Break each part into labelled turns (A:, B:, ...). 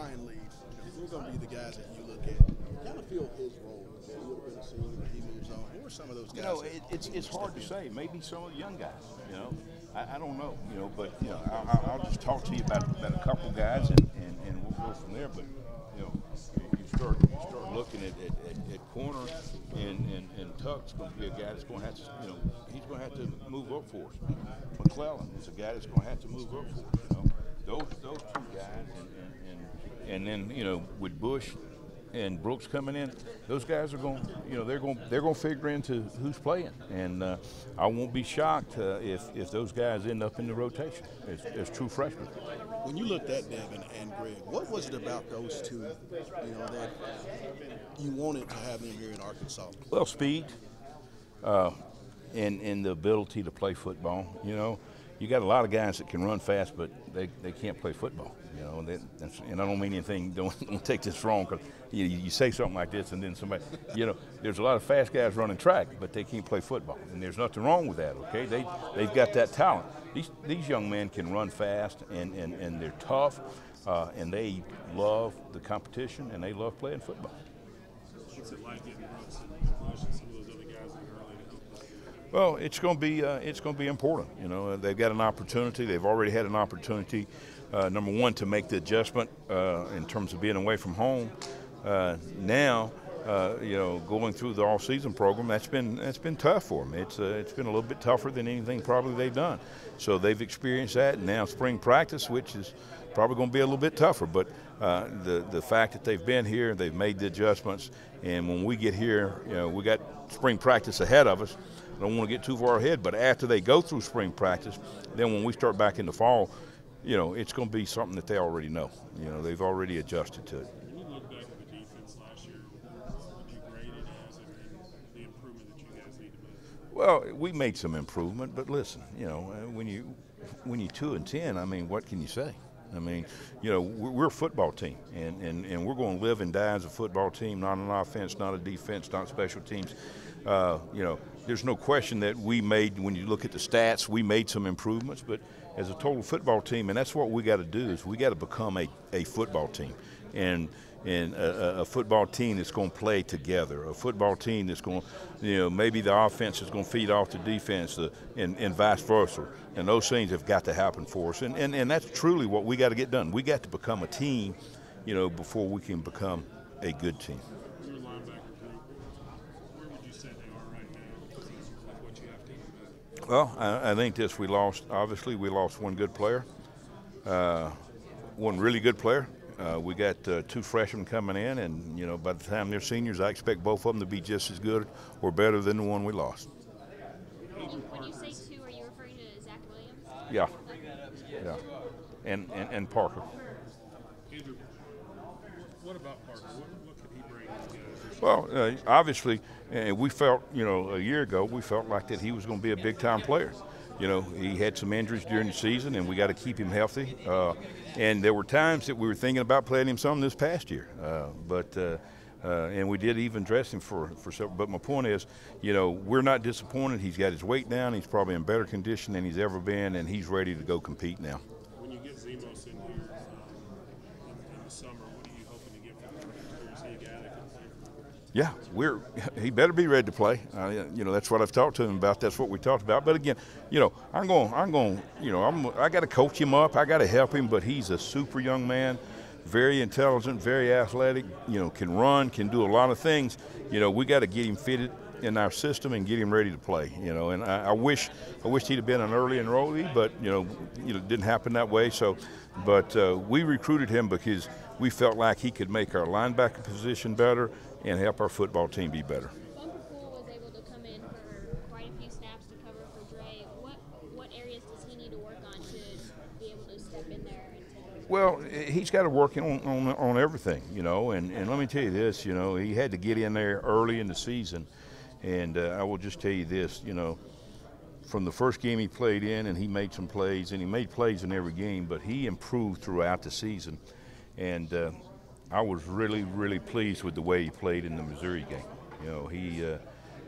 A: Ryan Lee, who are going to be the guys that you look at? Kind of feel his role. He would have been a senior, but he moves on. Who are some of those guys?
B: You know, it, it's it's hard to say. Maybe some of the young guys. You know, I, I don't know. You know, but you know, I, I- I'll just talk to you about, about a couple guys, and, and, and we'll go from there. But you know, you start you start looking at, at, at, at corner, and, and, and Tuck's going to be a guy that's going to have to, you know, he's going to have to move up for us. McClellion is a guy that's going to have to move up for us. You know, those those two guys, and, and, and, and then you know with Bush and Brooks coming in, those guys are going, you know, they're going, they're going to figure into who's playing, and uh, I won't be shocked uh, if if those guys end up in the rotation as, as true freshmen.
A: When you looked at Devin and Greg, what was it about those two, you know, that you wanted to have them here in Arkansas?
B: Well, speed, uh, and and the ability to play football. You know, you got a lot of guys that can run fast, but they, they can't play football. You know, that, that's, and I don't mean anything. Don't, don't take this wrong, because you, you say something like this, and then somebody, you know, there's a lot of fast guys running track, but they can't play football, and there's nothing wrong with that. Okay, they they've got that talent. These these young men can run fast, and and, and they're tough, uh, and they love the competition, and they love playing football.
C: What's it like getting Brooks and some of those other guys in early to help us?
B: Well, it's going to be uh, it's going to be important. You know, they've got an opportunity. They've already had an opportunity. Uh, number one, to make the adjustment uh, in terms of being away from home. Uh, now, uh, you know, going through the all-season program, that's been that's been tough for them. It's uh, it's been a little bit tougher than anything probably they've done. So they've experienced that. And now spring practice, which is probably going to be a little bit tougher. But uh, the the fact that they've been here, they've made the adjustments, and when we get here, you know, we got spring practice ahead of us. I don't want to get too far ahead, but after they go through spring practice, then when we start back in the fall, you know, it's going to be something that they already know. You know, they've already adjusted to it.
C: When you look back at the defense last year, would you grade it as and, and the improvement that you guys need to make?
B: Well, we made some improvement, but listen, you know, uh, when you when you two and ten, I mean, what can you say? I mean, you know, we're, we're a football team, and, and, and we're going to live and die as a football team, not an offense, not a defense, not special teams. Uh, you know, there's no question that we made, when you look at the stats, we made some improvements, but as a total football team, and that's what we got to do is we got to become a, a football team, and and a, a- football team that's going to play together, a football team that's going, to, you know, maybe the offense is going to feed off the defense, uh, and, and vice versa. And those things have got to happen for us, and and, and that's truly what we got to get done. We got to become a team, you know, before we can become a good team.
C: Your linebacker group, where would you say they are right now with what you have to do?
B: Well, I, I think this we lost. Obviously, we lost one good player, uh, one really good player. Uh, we got uh, two freshmen coming in, and you know, by the time they're seniors, I expect both of them to be just as good or better than the one we lost.
D: When you say two, are you referring to Zach Williams?
B: Yeah, yeah, and and, and Parker.
C: Andrew, what about Parker? What, what could he bring to you guys?
B: Well, uh, obviously, uh, we felt, you know, a year ago, we felt like that he was going to be a big time player. You know, he had some injuries during the season, and we got to keep him healthy. Uh, and there were times that we were thinking about playing him some this past year, uh, but. Uh, uh, and we did even dress him for, for several. But my point is, you know, we're not disappointed. He's got his weight down. He's probably in better condition than he's ever been, and he's ready to go compete now.
C: When you get Zimos in here um, in, in the summer, what are you hoping to get from him? Is he a guy that can play
B: Yeah, we're. He better be ready to play. Uh, you know, that's what I've talked to him about. That's what we talked about. But again, you know, I'm going. I'm going. You know, I'm. I got to coach him up. I got to help him. But he's a super young man, very intelligent, very athletic. You know, can run, can do a lot of things. You know, we got to get him fitted in our system and get him ready to play. You know, and I, I wish. I wish he'd have been an early enrollee, but you know, you know, it didn't happen that way. So, but uh, we recruited him because we felt like he could make our linebacker position better and help our football team be better.
D: Bumper Pool was able to come in for quite a few snaps to cover for Dre. What what areas does he need to work on to be able to step in there and take over?
B: Well, he's got to work on, on, on everything, you know. And, and let me tell you this, you know, he had to get in there early in the season. And uh, I will just tell you this, you know, from the first game he played in, and he made some plays, and he made plays in every game, but he improved throughout the season. And uh, I was really, really pleased with the way he played in the Missouri game. You know, he uh,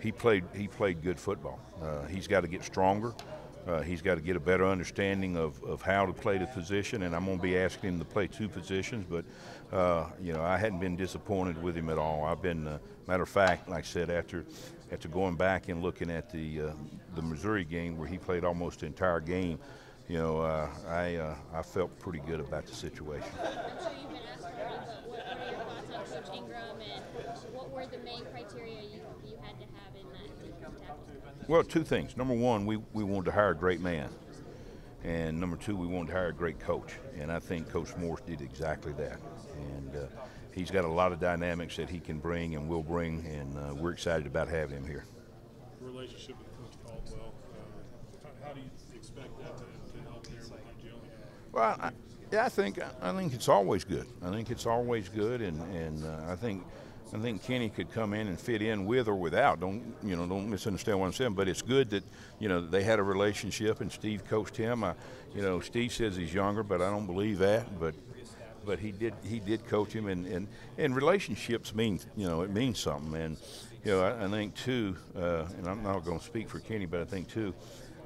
B: he played he played good football. Uh, he's got to get stronger. Uh, he's got to get a better understanding of, of how to play the position, and I'm going to be asking him to play two positions. But uh, you know, I hadn't been disappointed with him at all. I've been, uh, matter of fact, like I said, after after going back and looking at the uh, the Missouri game where he played almost the entire game, you know, I I felt pretty good about the situation.
D: I'm sure you've been asked already, but what, what are your thoughts on Coach Ingram and what were the main criteria you, you had to have in that defensive tackle?
B: Well, two things. Number one, we, we wanted to hire a great man. And number two, we wanted to hire a great coach. And I think Coach Morris did exactly that. And uh, he's got a lot of dynamics that he can bring and will bring, and uh, we're excited about having him here.
C: Relationship with Coach Caldwell. Uh, how, how do you expect that to, to help there with gelling?
B: Well, I, yeah, I think I think it's always good. I think it's always good, and and uh, I think I think Kenny could come in and fit in with or without. Don't you know? Don't misunderstand what I'm saying. But it's good that you know they had a relationship, and Steve coached him. I, you know, Steve says he's younger, but I don't believe that. But but he did he did coach him, and and, and relationships mean you know it means something. And you know I, I think too, uh, and I'm not going to speak for Kenny, but I think too,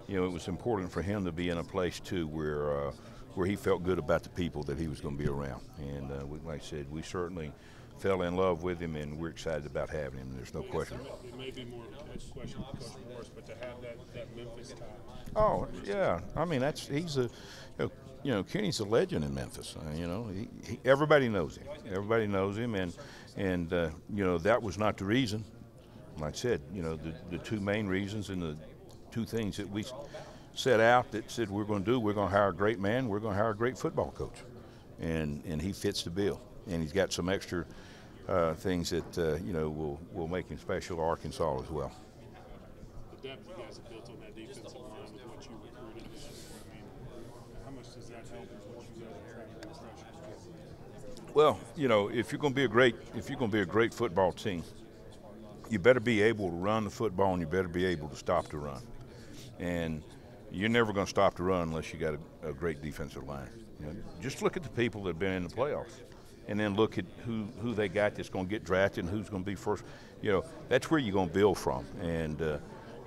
B: you know it was important for him to be in a place too where. Uh, where he felt good about the people that he was going to be around, and uh, we, like I said, we certainly fell in love with him, and we're excited about having him. There's no question.
C: It may be more a question for Coach Morris, but to have that, that Memphis tie.
B: Oh yeah, I mean that's he's a, you know, you know Kenny's a legend in Memphis. Uh, you know, he, he, everybody knows him. Everybody knows him, and and uh, you know that was not the reason. Like I said, you know the the two main reasons and the two things that we set out that said we're going to do. We're going to hire a great man. We're going to hire a great football coach, and and he fits the bill. And he's got some extra uh, things that uh, you know will will make him special to Arkansas as well.
C: The depth you guys have built on that defensive line with what you recruited this year. I mean, how much does that help with what you guys are trying to do?
B: Well, you know, if you're going to be a great if you're going to be a great football team, you better be able to run the football and you better be able to stop the run. And you're never going to stop the run unless you got a, a great defensive line. You know, just look at the people that have been in the playoffs, and then look at who who they got that's going to get drafted and who's going to be first. You know, that's where you're going to build from. And uh,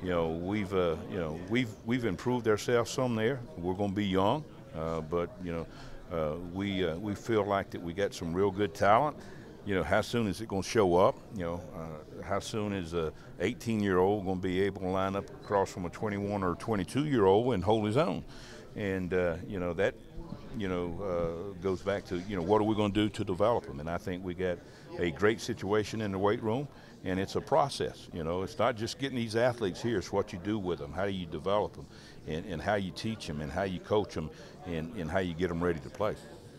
B: you know, we've uh, you know we've we've improved ourselves some there. We're going to be young, uh, but you know. Uh, we uh, we feel like that we got some real good talent. You know, how soon is it going to show up? You know, uh, how soon is a 18 year old going to be able to line up across from a 21 or 22 year old and hold his own? And you know that you know uh, goes back to you know what are we going to do to develop them? And I think we got a great situation in the weight room. And it's a process, you know. It's not just getting these athletes here. It's what you do with them. How do you develop them, and, and how you teach them, and how you coach them, and, and how you get them ready to play.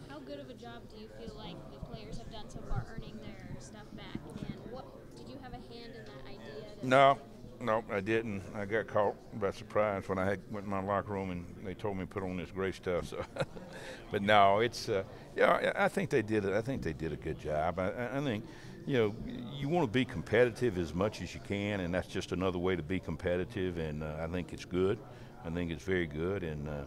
D: How good of a job do you feel like the players have done so far earning their stuff back? And what did you have a hand in that idea? That
B: No, no, I didn't. I got caught by surprise when I had, went in my locker room and they told me to put on this gray stuff. So, but no, it's uh, yeah. I think they did it. I think they did a good job. I, I- think, you know, you want to be competitive as much as you can, and that's just another way to be competitive. And uh, I think it's good. I think it's very good. And uh,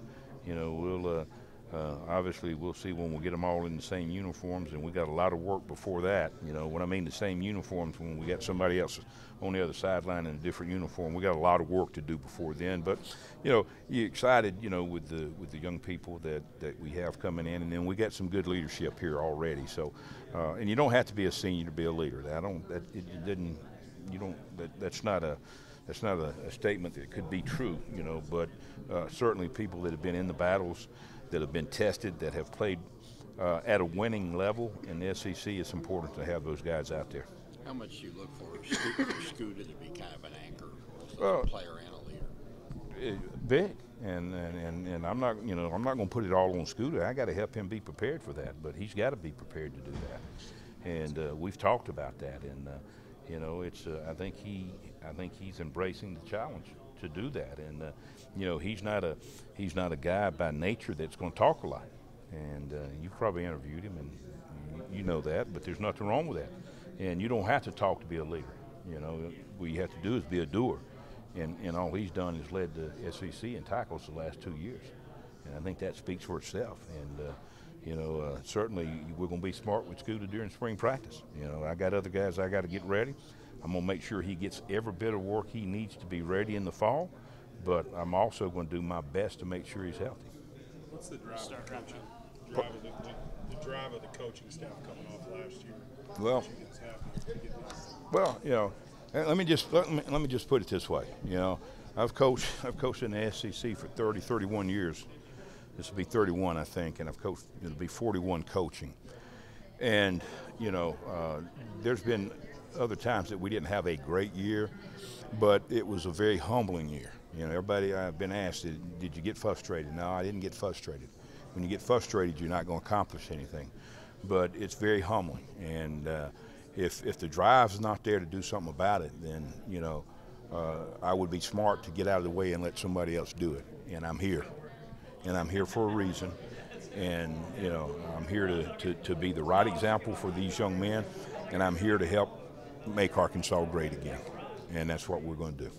B: you know, we'll. Uh, obviously, we'll see when we get them all in the same uniforms, and we got a lot of work before that. You know, when I mean the same uniforms, when we got somebody else on the other sideline in a different uniform, we got a lot of work to do before then. But, you know, you're excited, you know, with the with the young people that, that we have coming in, and then we got some good leadership here already. So, uh, and you don't have to be a senior to be a leader. I don't. That it didn't. You don't. That, that's not a. That's not a, a statement that could be true, you know. But uh, certainly, people that have been in the battles that have been tested, that have played uh, at a winning level in the SEC, it's important to have those guys out there.
E: How much do you look for Scooter to be kind of an anchor,
B: Well-
E: a player and a leader?
B: Uh, Big, and, and, and, and I'm not, you know, I'm not going to put it all on Scooter. I got to help him be prepared for that, but he's got to be prepared to do that. And uh, we've talked about that, and uh, you know, it's. Uh, I think he, I think he's embracing the challenge to do that, and uh, you know, he's not a, he's not a guy by nature that's going to talk a lot. And uh, you've probably interviewed him, and you, know that, but there's nothing wrong with that. And you don't have to talk to be a leader. You know, what you have to do is be a doer and, and all he's done is led the SEC in tackles the last two years, and I think that speaks for itself. And uh, you know, uh, certainly we're going to be smart with Scooter during spring practice. You know, I got other guys I got to get ready. I'm going to make sure he gets every bit of work he needs to be ready in the fall. but I'm also going to do my best to make sure he's healthy.
C: What's the drive of the coaching? Drive of the, the, the drive of the coaching staff coming off last year.
B: Well-
C: What you guys have to get this-
B: Well, you know, let me just let me, let me just put it this way. You know, I've coached I've coached in the SEC for 30, 31 years. This will be 31, I think, and I've coached. It'll be 41 coaching. And you know, uh, there's been other times that we didn't have a great year, but it was a very humbling year. You know, everybody I've been asked, did, did you get frustrated? No, I didn't get frustrated. When you get frustrated, you're not going to accomplish anything. But it's very humbling, and uh, if if the drive's not there to do something about it, then you know, uh, I would be smart to get out of the way and let somebody else do it. And I'm here, and I'm here for a reason. And you know, I'm here to, to, to be the right example for these young men, and I'm here to help make Arkansas great again. And that's what we're going to do.